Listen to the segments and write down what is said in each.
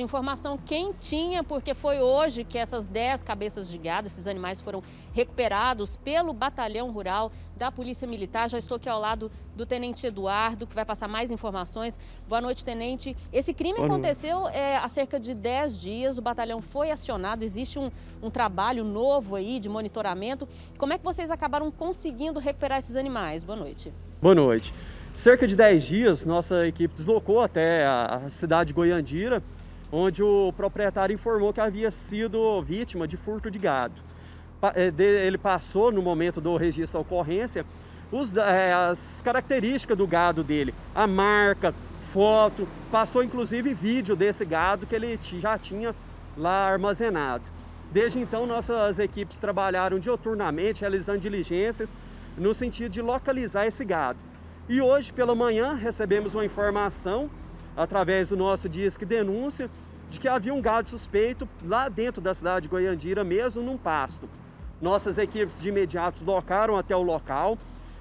de informação quentinha, porque foi hoje que essas 10 cabeças de gado, esses animais foram recuperados pelo Batalhão Rural da Polícia Militar. Já estou aqui ao lado do Tenente Eduardo, que vai passar mais informações. Boa noite, Tenente. Esse crime Boa aconteceu é, há cerca de 10 dias, o batalhão foi acionado, existe um, um trabalho novo aí de monitoramento. Como é que vocês acabaram conseguindo recuperar esses animais? Boa noite. Boa noite. Cerca de 10 dias, nossa equipe deslocou até a cidade de Goiandira, onde o proprietário informou que havia sido vítima de furto de gado. Eh, ele passou no momento do registro da ocorrência os, eh, as características do gado dele, a marca, foto, passou inclusive vídeo desse gado que ele já tinha lá armazenado. Desde então, nossas equipes trabalharam dioturnamente, realizando diligências no sentido de localizar esse gado. E hoje, pela manhã, recebemos uma informação através do nosso disque denúncia de que havia um gado suspeito lá dentro da cidade de Goiandira, mesmo num pasto. Nossas equipes de imediato deslocaram até o local,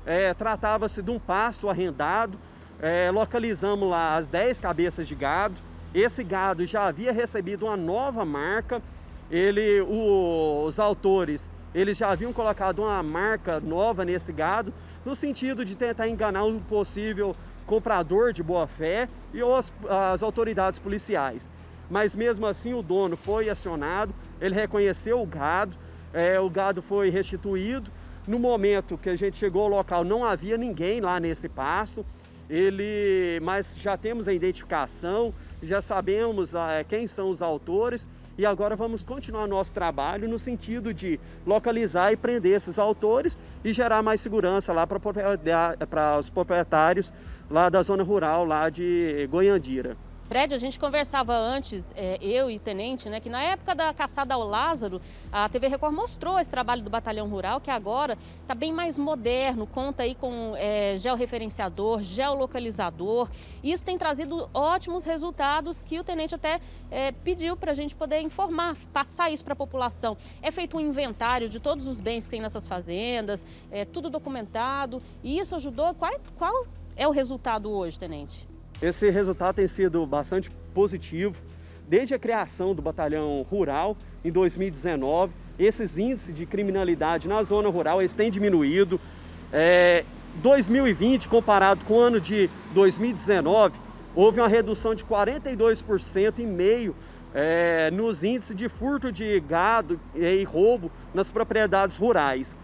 é, tratava-se de um pasto arrendado, é, localizamos lá as 10 cabeças de gado. Esse gado já havia recebido uma nova marca, ele, o, os autores eles já haviam colocado uma marca nova nesse gado, no sentido de tentar enganar um possível comprador de boa fé e as, as autoridades policiais. Mas mesmo assim o dono foi acionado, ele reconheceu o gado, é, o gado foi restituído. No momento que a gente chegou ao local não havia ninguém lá nesse pasto, ele, mas já temos a identificação, já sabemos é, quem são os autores e agora vamos continuar nosso trabalho no sentido de localizar e prender esses autores e gerar mais segurança lá para os proprietários lá da zona rural lá de Goiandira. Fred, a gente conversava antes, é, eu e Tenente, né, que na época da caçada ao Lázaro, a TV Record mostrou esse trabalho do Batalhão Rural, que agora está bem mais moderno, conta aí com é, georreferenciador, geolocalizador. Isso tem trazido ótimos resultados que o Tenente até é, pediu para a gente poder informar, passar isso para a população. É feito um inventário de todos os bens que tem nessas fazendas, é tudo documentado. E isso ajudou. Qual, qual é o resultado hoje, Tenente? Esse resultado tem sido bastante positivo. Desde a criação do batalhão rural em 2019, esses índices de criminalidade na zona rural eles têm diminuído. É, 2020, comparado com o ano de 2019, houve uma redução de 42% e meio é, nos índices de furto de gado e roubo nas propriedades rurais.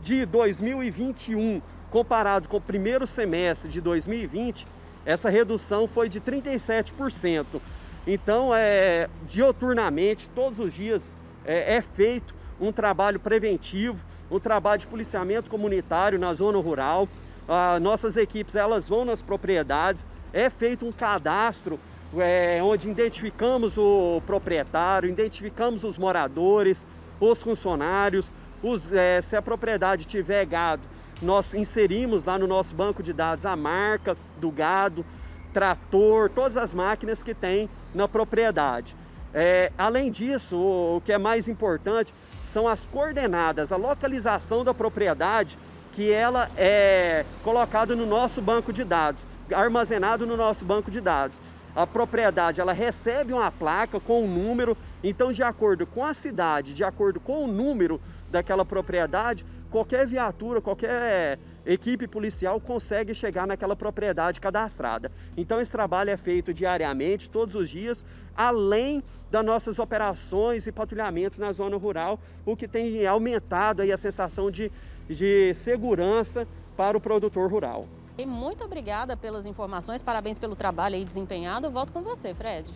De 2021, comparado com o primeiro semestre de 2020, essa redução foi de 37%. Então, é, dioturnamente, todos os dias é, é feito um trabalho preventivo, um trabalho de policiamento comunitário na zona rural. Ah, nossas equipes elas vão nas propriedades, é feito um cadastro é, onde identificamos o proprietário, identificamos os moradores, os funcionários, os, é, se a propriedade tiver gado, nós inserimos lá no nosso banco de dados a marca do gado, trator, todas as máquinas que tem na propriedade. É, além disso, o, que é mais importante são as coordenadas, a localização da propriedade, que ela é colocada no nosso banco de dados, armazenado no nosso banco de dados. A propriedade ela recebe uma placa com um número, então de acordo com a cidade, de acordo com o número daquela propriedade, qualquer viatura, qualquer equipe policial consegue chegar naquela propriedade cadastrada. Então esse trabalho é feito diariamente, todos os dias, além das nossas operações e patrulhamentos na zona rural, o que tem aumentado aí a sensação de, de segurança para o produtor rural. E muito obrigada pelas informações, parabéns pelo trabalho aí desempenhado. Volto com você, Fred.